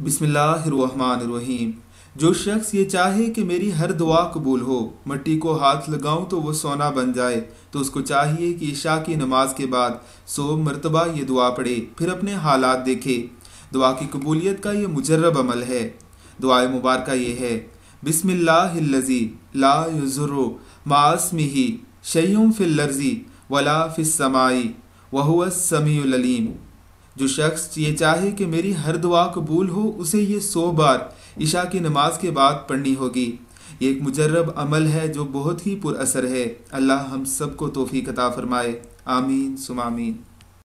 बिस्मिल्लाहिर्रहमानिर्रहीम। जो शख्स ये चाहे कि मेरी हर दुआ कबूल हो, मट्टी को हाथ लगाऊँ तो वो सोना बन जाए तो उसको चाहिए कि ईशा की नमाज़ के बाद सो मरतबा ये दुआ पढ़े, फिर अपने हालात देखे। दुआ की कबूलियत का ये मुजरब अमल है। दुआ मुबारक ये है। बिस्मिल्लाहिल्लज़ी ला युज़ुरु मास्मिही शय्युम फिल लर्जी वला फिस समाई वहुव समीउल अलीम। जो शख्स ये चाहे कि मेरी हर दुआ कबूल हो, उसे ये सौ बार ईशा की नमाज़ के बाद पढ़नी होगी। ये एक मुजरब अमल है जो बहुत ही पुरअसर है। अल्लाह हम सबको तोफ़ी कता फ़रमाए। आमीन, सुमामीन।